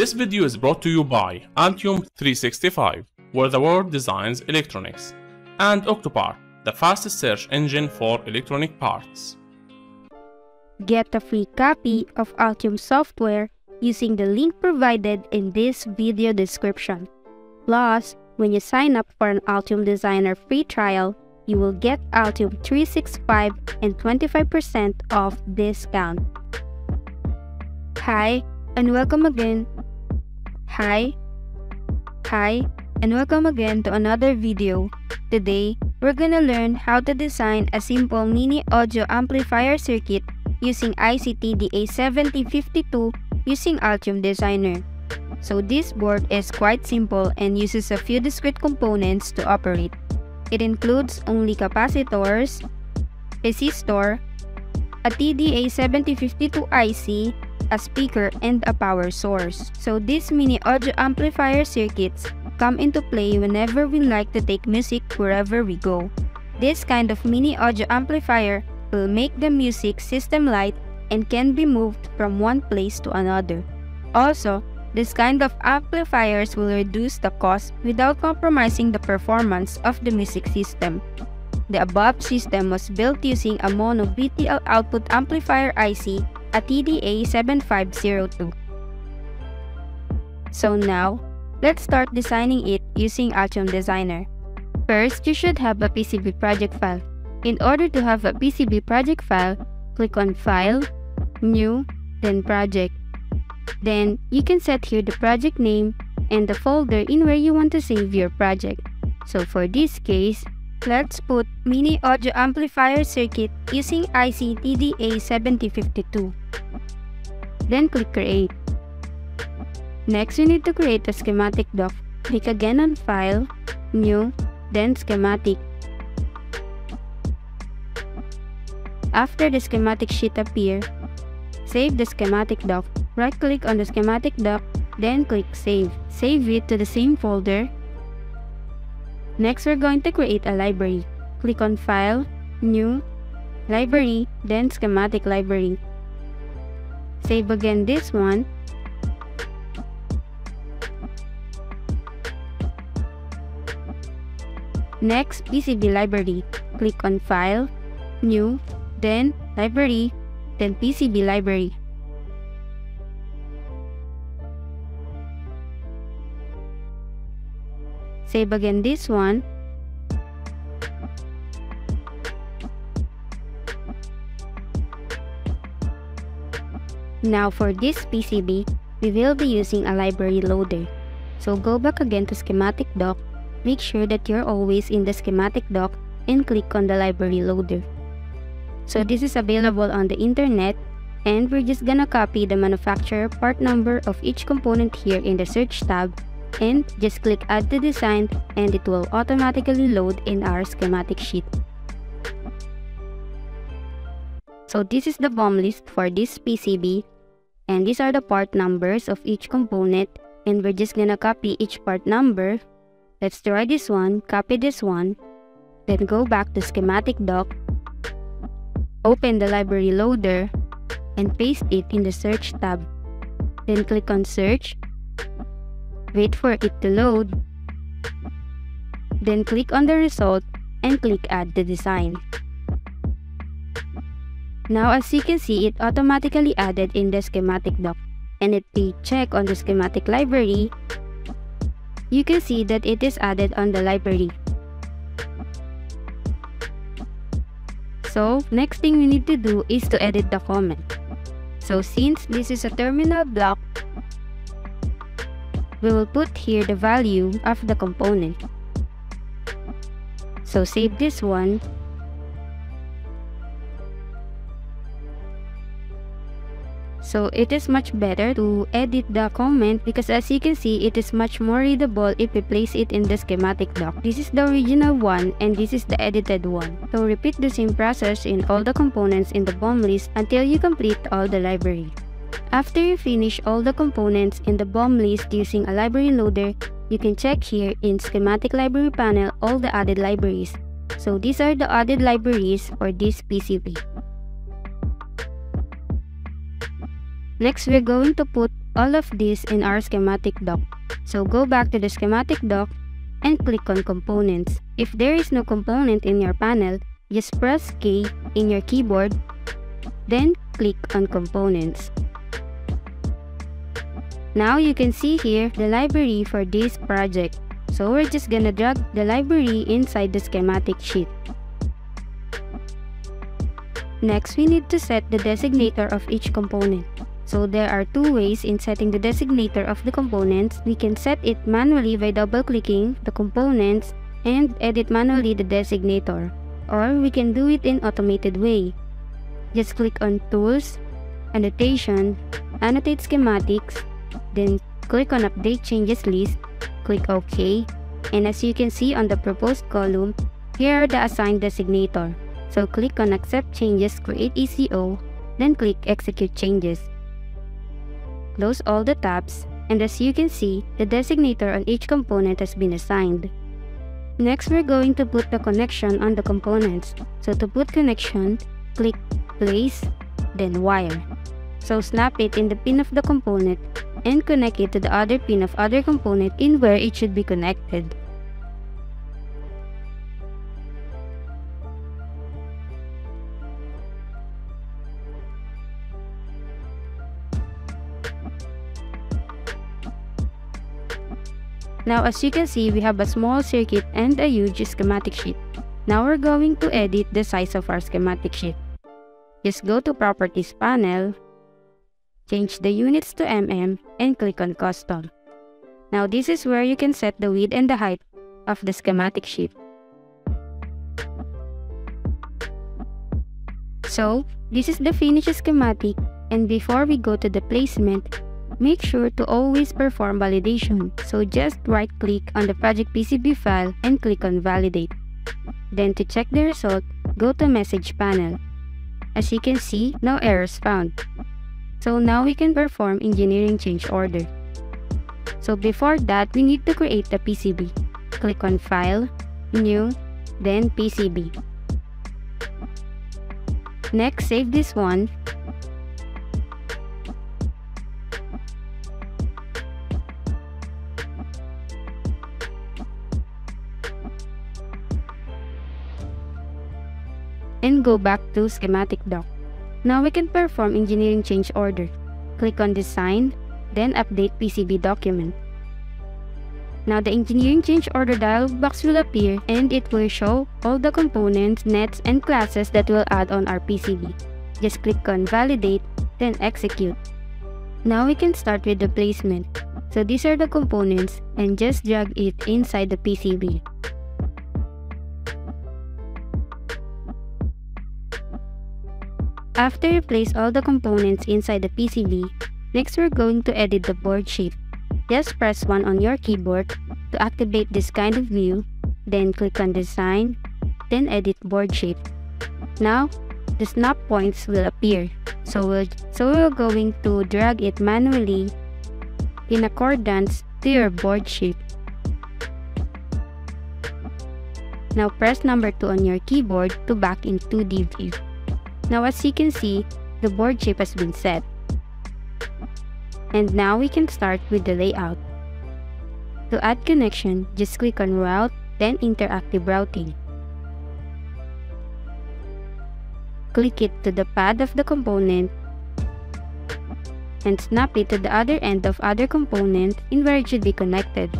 This video is brought to you by Altium 365, where the world designs electronics, and Octopart, the fastest search engine for electronic parts. Get a free copy of Altium software using the link provided in this video description. Plus, when you sign up for an Altium Designer free trial, you will get Altium 365 and 25% off discount. Hi, and welcome again. Hi, hi, and welcome again to another video. Today, we're gonna learn how to design a simple mini audio amplifier circuit using ICT-DA7052 using Altium Designer. So this board is quite simple and uses a few discrete components to operate. It includes only capacitors, a resistor, a TDA7052 IC, a speaker, and a power source. So these mini audio amplifier circuits come into play whenever we like to take music wherever we go. This kind of mini audio amplifier will make the music system light and can be moved from one place to another. Also, this kind of amplifiers will reduce the cost without compromising the performance of the music system. The above system was built using a mono BTL output amplifier IC, a TDA7502. So now, let's start designing it using Altium Designer. First, you should have a PCB project file. In order to have a PCB project file, click on File, New, then Project. Then, you can set here the project name and the folder in where you want to save your project. So for this case, let's put Mini Audio Amplifier Circuit using IC TDA7052. Then click Create. Next, you need to create a schematic doc. Click again on File, New, then Schematic. After the schematic sheet appear, save the schematic doc. Right-click on the schematic doc, then click Save. Save it to the same folder. Next, we're going to create a library. Click on File, New, Library, then Schematic Library. Save again this one. Next, PCB Library. Click on File, New, then Library, then PCB Library. Save again this one. Now for this PCB, we will be using a library loader. So go back again to schematic doc, make sure that you're always in the schematic doc and click on the library loader. So this is available on the internet and we're just gonna copy the manufacturer part number of each component here in the search tab and just click add to design and it will automatically load in our schematic sheet. So this is the BOM list for this PCB and these are the part numbers of each component and we're just gonna copy each part number. Let's try this one, copy this one, then go back to schematic doc, open the library loader, and paste it in the search tab. Then click on search wait for it to load, then click on the result and click add the design. Now as you can see, it automatically added in the schematic doc. And if we check on the schematic library, you can see that it is added on the library. So, next thing we need to do is to edit the comment. So since this is a terminal block, we will put here the value of the component. So save this one. So it is much better to edit the comment because as you can see, it is much more readable if we place it in the schematic doc. This is the original one and this is the edited one. So repeat the same process in all the components in the BOM list until you complete all the library. After you finish all the components in the BOM list using a library loader, you can check here in Schematic Library panel all the added libraries. So these are the added libraries for this PCB. Next, we're going to put all of this in our schematic doc. So go back to the schematic doc and click on components. If there is no component in your panel, just press K in your keyboard, then click on components. Now you can see here the library for this project. So we're just gonna drag the library inside the schematic sheet. Next, we need to set the designator of each component. So there are two ways in setting the designator of the components. We can set it manually by double-clicking the components and edit manually the designator. Or we can do it in automated way. Just click on Tools, Annotation, Annotate Schematics, then click on Update Changes List, click OK, and as you can see on the proposed column, here are the assigned designator. So click on Accept Changes, Create ECO, then click Execute Changes. Close all the tabs, and as you can see, the designator on each component has been assigned. Next, we're going to put the connection on the components. So to put connection, click Place, then Wire. So snap it in the pin of the component and connect it to the other pin of other component in where it should be connected. Now as you can see, we have a small circuit and a huge schematic sheet. Now we're going to edit the size of our schematic sheet. Just go to Properties panel Change the units to mm and click on Custom. Now this is where you can set the width and the height of the schematic sheet. So, this is the finished schematic and before we go to the placement, make sure to always perform validation. So just right click on the project PCB file and click on validate. Then to check the result, go to message panel. As you can see, no errors found. So now we can perform engineering change order. So before that, we need to create the PCB. Click on File, New, then PCB. Next, save this one. And go back to schematic doc. Now we can perform engineering change order. Click on Design, then Update PCB document. Now the engineering change order dialog box will appear and it will show all the components, nets, and classes that will add on our PCB. Just click on Validate, then Execute. Now we can start with the placement. So these are the components and just drag it inside the PCB. After you place all the components inside the PCB, next we're going to edit the board shape. Just press 1 on your keyboard to activate this kind of view, then click on Design, then Edit Board Shape. Now, the snap points will appear. So we're, so we're going to drag it manually in accordance to your board shape. Now press number 2 on your keyboard to back in 2D view. Now as you can see, the board shape has been set. And now we can start with the layout. To add connection, just click on Route, then Interactive Routing. Click it to the pad of the component and snap it to the other end of other component in where it should be connected.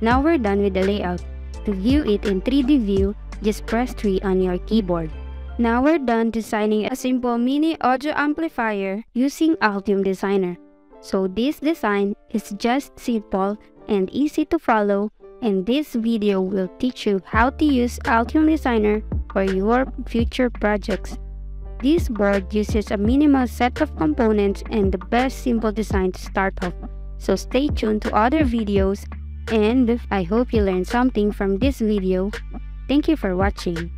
Now we're done with the layout. To view it in 3D view, just press 3 on your keyboard. Now we're done designing a simple mini audio amplifier using Altium Designer. So this design is just simple and easy to follow and this video will teach you how to use Altium Designer for your future projects. This board uses a minimal set of components and the best simple design to start off. So stay tuned to other videos and I hope you learned something from this video. Thank you for watching.